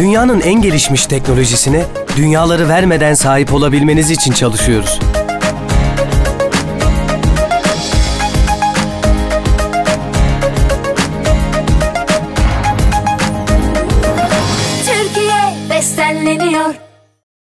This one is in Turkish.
Dünyanın en gelişmiş teknolojisine dünyaları vermeden sahip olabilmeniz için çalışıyoruz. Türkiye bestenleniyor